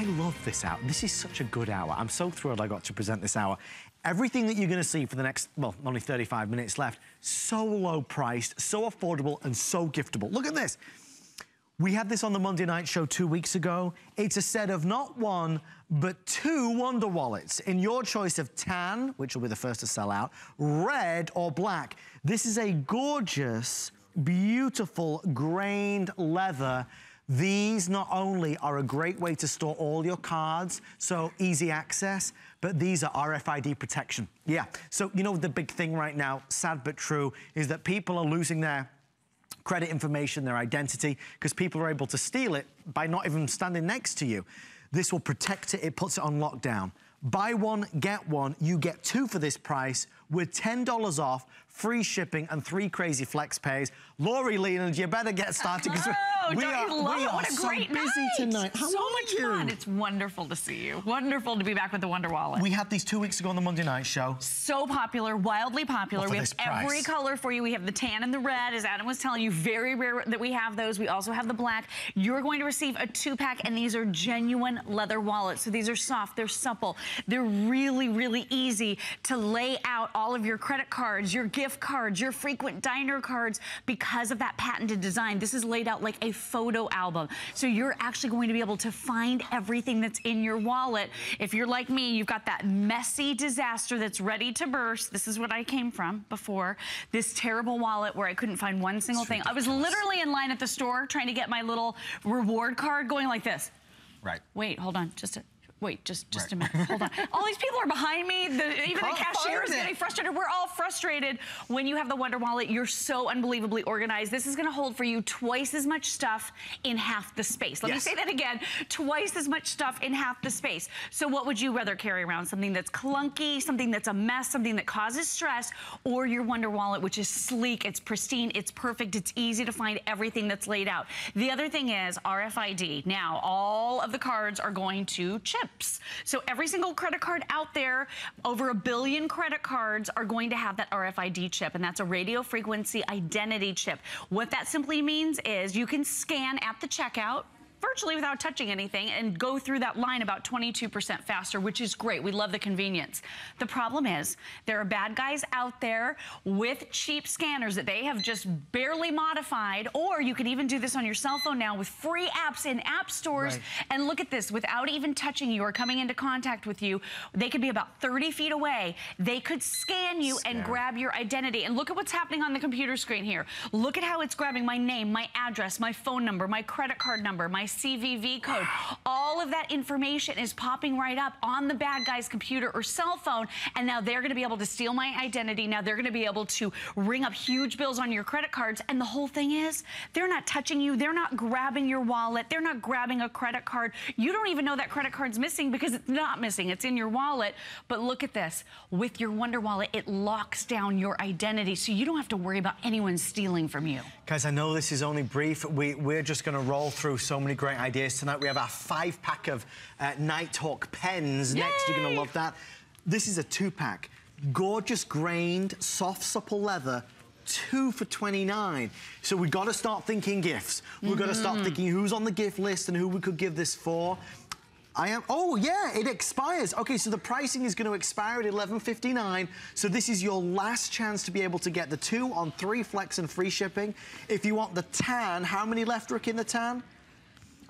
I love this hour. This is such a good hour. I'm so thrilled I got to present this hour. Everything that you're gonna see for the next, well, only 35 minutes left, so low priced, so affordable, and so giftable. Look at this. We had this on the Monday night show two weeks ago. It's a set of not one, but two Wonder Wallets in your choice of tan, which will be the first to sell out, red or black. This is a gorgeous, beautiful grained leather these not only are a great way to store all your cards, so easy access, but these are RFID protection. Yeah, so you know the big thing right now, sad but true, is that people are losing their credit information, their identity, because people are able to steal it by not even standing next to you. This will protect it, it puts it on lockdown. Buy one, get one, you get two for this price with $10 off, free shipping, and three crazy flex pays. Lori Leland, you better get started because oh, we are, we are what a so great busy night. tonight. How so much you? fun. It's wonderful to see you. Wonderful to be back with the Wonder Wallet. We had these two weeks ago on the Monday night show. So popular, wildly popular. We have every color for you. We have the tan and the red, as Adam was telling you. Very rare that we have those. We also have the black. You're going to receive a two-pack, and these are genuine leather wallets. So these are soft, they're supple. They're really, really easy to lay out all of your credit cards, your gift cards, your frequent diner cards because of that patented design. This is laid out like a photo album. So you're actually going to be able to find everything that's in your wallet. If you're like me, you've got that messy disaster that's ready to burst. This is what I came from before. This terrible wallet where I couldn't find one single thing. I was literally in line at the store trying to get my little reward card going like this. Right. Wait, hold on. Just a, Wait, just just right. a minute. Hold on. All these people are behind me. The, even the cashier is getting frustrated. We're all frustrated. When you have the Wonder Wallet, you're so unbelievably organized. This is going to hold for you twice as much stuff in half the space. Let yes. me say that again. Twice as much stuff in half the space. So what would you rather carry around? Something that's clunky, something that's a mess, something that causes stress, or your Wonder Wallet, which is sleek, it's pristine, it's perfect, it's easy to find everything that's laid out. The other thing is RFID. Now, all of the cards are going to chip chips. So every single credit card out there, over a billion credit cards are going to have that RFID chip, and that's a radio frequency identity chip. What that simply means is you can scan at the checkout, virtually without touching anything and go through that line about 22% faster, which is great. We love the convenience. The problem is there are bad guys out there with cheap scanners that they have just barely modified, or you can even do this on your cell phone now with free apps in app stores. Right. And look at this, without even touching you or coming into contact with you, they could be about 30 feet away. They could scan you and grab your identity. And look at what's happening on the computer screen here. Look at how it's grabbing my name, my address, my phone number, my credit card number, my CVV code. All of that information is popping right up on the bad guy's computer or cell phone, and now they're gonna be able to steal my identity. Now they're gonna be able to ring up huge bills on your credit cards, and the whole thing is, they're not touching you, they're not grabbing your wallet, they're not grabbing a credit card. You don't even know that credit card's missing because it's not missing, it's in your wallet. But look at this, with your Wonder Wallet, it locks down your identity, so you don't have to worry about anyone stealing from you. Guys, I know this is only brief. We, we're just gonna roll through so many great ideas tonight. We have our five pack of uh, Nighthawk pens Yay! next. You're going to love that. This is a two pack. Gorgeous grained, soft, supple leather two for 29. So we've got to start thinking gifts. We've mm -hmm. got to start mm-hmm. thinking who's on the gift list and who we could give this for. I am, oh yeah, it expires. Okay, so the pricing is gonna expire at 11.59. So this is your last chance to be able to get the two on three flex and free shipping. If you want the tan, how many left, Rick, in the tan?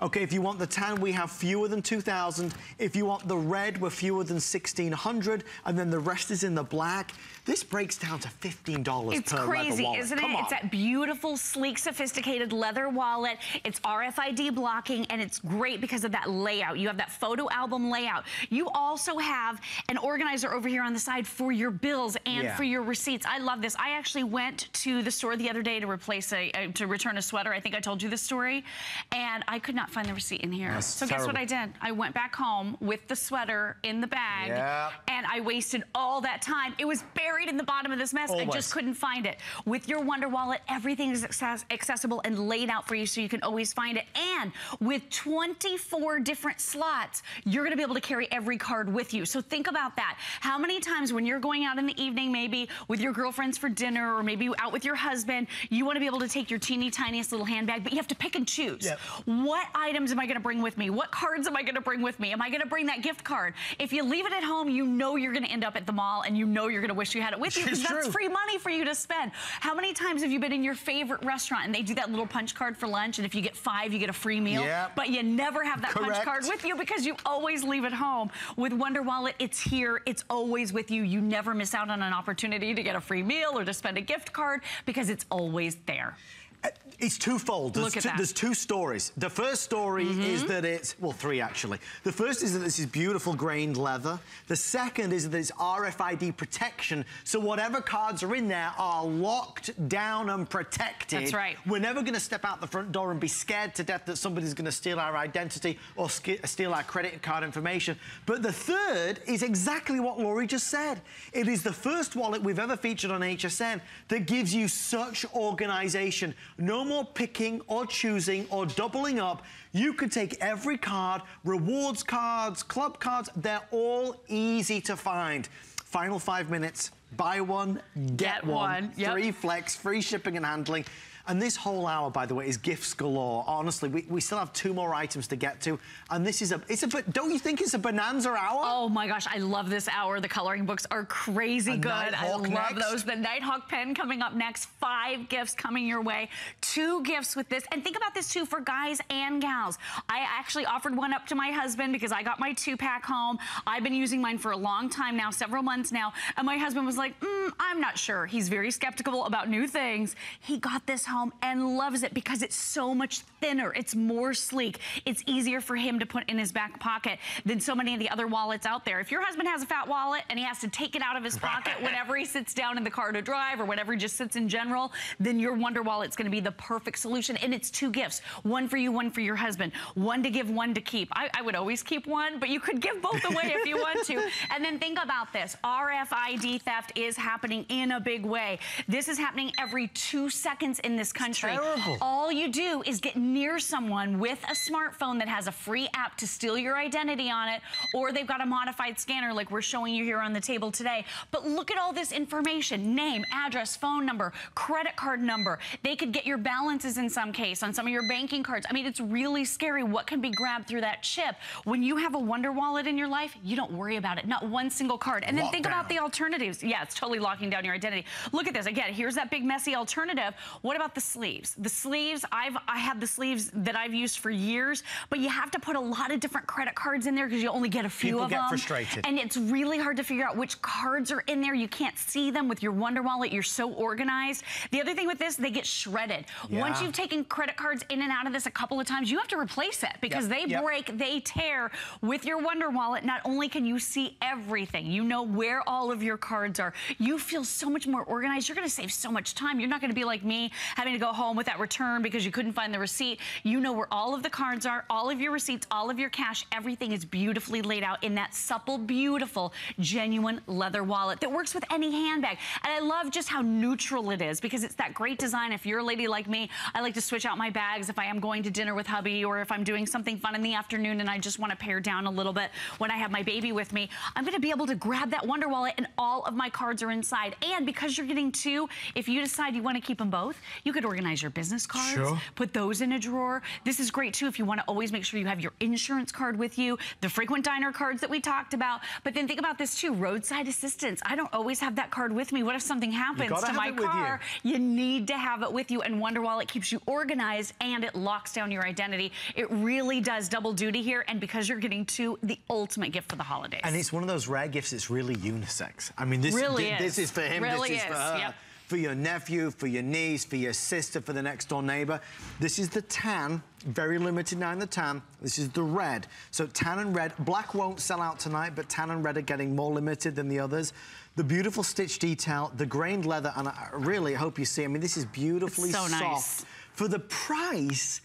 Okay, if you want the tan, we have fewer than 2,000. If you want the red, we're fewer than 1,600. And then the rest is in the black. This breaks down to $15 it's per crazy, wallet. isn't it? It's that beautiful, sleek, sophisticated leather wallet. It's RFID blocking, and it's great because of that layout. You have that photo album layout. You also have an organizer over here on the side for your bills and yeah. for your receipts. I love this. I actually went to the store the other day to replace a, a to return a sweater. I think I told you this story. And I could not find the receipt in here. That's so terrible. guess what I did? I went back home with the sweater in the bag, yeah. and I wasted all that time. It was buried buried in the bottom of this mess. Always. I just couldn't find it. With your Wonder Wallet, everything is access accessible and laid out for you so you can always find it. And with 24 different slots, you're gonna be able to carry every card with you. So think about that. How many times when you're going out in the evening, maybe with your girlfriends for dinner or maybe out with your husband, you wanna be able to take your teeny tiniest little handbag, but you have to pick and choose. Yep. What items am I gonna bring with me? What cards am I gonna bring with me? Am I gonna bring that gift card? If you leave it at home, you know you're gonna end up at the mall and you know you're gonna wish you had it with you because that's free money for you to spend. How many times have you been in your favorite restaurant and they do that little punch card for lunch and if you get five, you get a free meal? Yep. But you never have that Correct. punch card with you because you always leave it home. With Wonder Wallet, it's here, it's always with you. You never miss out on an opportunity to get a free meal or to spend a gift card because it's always there. Uh, It's twofold. There's Look at two, that. There's two stories. The first story Mm-hmm. is that it's, well, three actually. The first is that this is beautiful grained leather. The second is that it's RFID protection, so whatever cards are in there are locked down and protected. That's right. We're never going to step out the front door and be scared to death that somebody's going to steal our identity or steal our credit card information. But the third is exactly what Laurie just said. It is the first wallet we've ever featured on HSN that gives you such organization. No more picking or choosing or doubling up. You can take every card, rewards cards, club cards, they're all easy to find. Final five minutes. Buy one, get, Get one. Yep. Free flex, free shipping and handling. And this whole hour, by the way, is gifts galore. Honestly, we, we still have two more items to get to. And this is a, it's a, but don't you think it's a bonanza hour? Oh my gosh, I love this hour. The coloring books are crazy A good. I love next. those. The Nighthawk pen coming up next. Five gifts coming your way. Two gifts with this. And think about this too for guys and gals. I actually offered one up to my husband because I got my two pack home. I've been using mine for a long time now, several months now. And my husband was like, mm, I'm not sure. He's very skeptical about new things. He got this home and loves it because it's so much thinner. It's more sleek. It's easier for him to put in his back pocket than so many of the other wallets out there. If your husband has a fat wallet and he has to take it out of his pocket whenever he sits down in the car to drive or whenever he just sits in general, then your Wonder Wallet's gonna be the perfect solution. And it's two gifts, one for you, one for your husband, one to give, one to keep. I, I would always keep one, but you could give both away if you want to. And then think about this, RFID theft is happening in a big way. This is happening every two seconds in this country. All you do is get near someone with a smartphone that has a free app to steal your identity on it, or they've got a modified scanner like we're showing you here on the table today. But look at all this information, name, address, phone number, credit card number. They could get your balances in some case on some of your banking cards. I mean, it's really scary what can be grabbed through that chip. When you have a Wonder Wallet in your life, you don't worry about it. Not one single card. And then think about the alternatives. Yeah, it's totally locking down your identity. Look at this. Again, here's that big messy alternative. What about the sleeves? The sleeves, I've I have the sleeves that I've used for years, but you have to put a lot of different credit cards in there because you only get a few People of get them. frustrated. And it's really hard to figure out which cards are in there. You can't see them with your Wonder Wallet. You're so organized. The other thing with this, they get shredded. Yeah. Once you've taken credit cards in and out of this a couple of times, you have to replace it because Yep, they yep. break, they tear. With your Wonder Wallet, not only can you see everything, you know where all of your cards are. You feel so much more organized. You're gonna save so much time. You're not gonna be like me, having to go home with that return because you couldn't find the receipt. You know where all of the cards are, all of your receipts, all of your cash, everything is beautifully laid out in that supple, beautiful, genuine leather wallet that works with any handbag. And I love just how neutral it is because it's that great design. If you're a lady like me, I like to switch out my bags if I am going to dinner with hubby or if I'm doing something fun in the afternoon and I just want to pare down a little bit when I have my baby with me. I'm going to be able to grab that Wonder Wallet and all of my cards are inside. And because you're getting two, if you decide you want to keep them both, you could organize your business cards, Sure. put those in a drawer. This is great too if you want to always make sure you have your insurance card with you, the frequent diner cards that we talked about. But then think about this too, roadside assistance. I don't always have that card with me. What if something happens to my it with you. car? You need to have it with you and Wonder Wallet keeps you organized and it locks down your identity. It really does double duty here and because you're getting two, the ultimate gift for the holidays. And it's one of those rare gifts that's really unisex. I mean, this, Really thi- this is. is for him, Really this is, for her. yep. For your nephew, for your niece, for your sister, for the next door neighbor. This is the tan, very limited now in the tan. This is the red. So tan and red. Black won't sell out tonight, but tan and red are getting more limited than the others. The beautiful stitch detail, the grained leather, and I really hope you see, I mean, this is beautifully so soft. nice. For the price,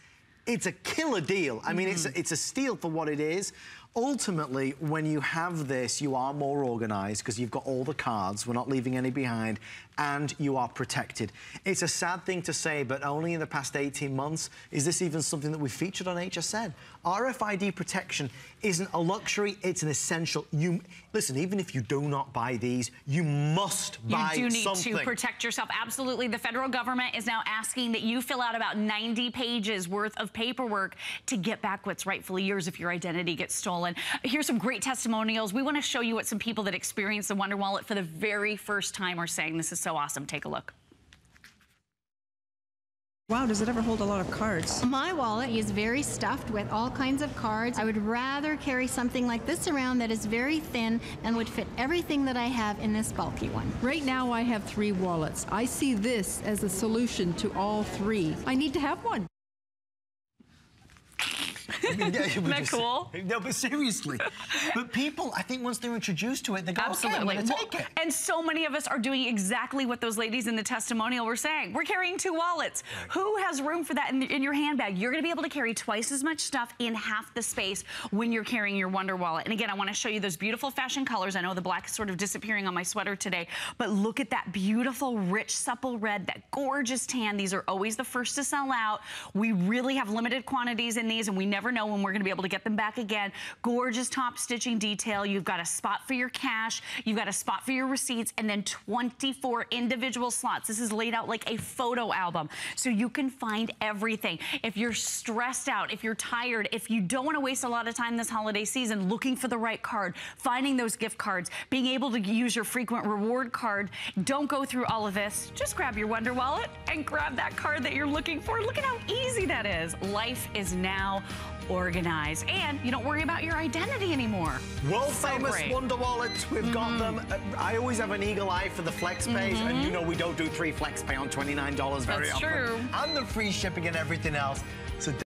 it's a killer deal. I mean, it's, a, it's a steal for what it is. Ultimately, when you have this, you are more organized because you've got all the cards. We're not leaving any behind. And you are protected. It's a sad thing to say, but only in the past 18 months is this even something that we've featured on HSN. RFID protection isn't a luxury, it's an essential. You Listen, even if you do not buy these, you must buy something. You do need something. to protect yourself. Absolutely. The federal government is now asking that you fill out about 90 pages worth of paperwork to get back what's rightfully yours if your identity gets stolen. Here's some great testimonials. We want to show you what some people that experienced the Wonder Wallet for the very first time are saying. This is so awesome. Take a look. Wow, does it ever hold a lot of cards? My wallet is very stuffed with all kinds of cards. I would rather carry something like this around that is very thin and would fit everything that I have in this bulky one. Right now I have three wallets. I see this as a solution to all three. I need to have one. Isn't that cool? No, but seriously. but people, I think once they're introduced to it, they go, Absolutely. okay, Well, take it. And so many of us are doing exactly what those ladies in the testimonial were saying. We're carrying two wallets. Right. Who has room for that in, in your handbag? You're going to be able to carry twice as much stuff in half the space when you're carrying your Wonder Wallet. And again, I want to show you those beautiful fashion colors. I know the black is sort of disappearing on my sweater today, but look at that beautiful, rich, supple red, that gorgeous tan. These are always the first to sell out. We really have limited quantities in these, and we never know when we're to be able to get them back again. Gorgeous top stitching detail. You've got a spot for your cash. You've got a spot for your receipts and then 24 individual slots. This is laid out like a photo album. So you can find everything. If you're stressed out, if you're tired, if you don't want to waste a lot of time this holiday season looking for the right card, finding those gift cards, being able to use your frequent reward card, don't go through all of this. Just grab your Wonder Wallet and grab that card that you're looking for. Look at how easy that is. Life is now organized. And you don't worry about your identity anymore. World so famous great. Wonder Wallets. We've mm -hmm. got Mm-hmm. them. Uh, I always have an eagle eye for the flex pays, mm -hmm. and you know we don't do three flex pay on $29 very That's often. That's true. And the free shipping and everything else. So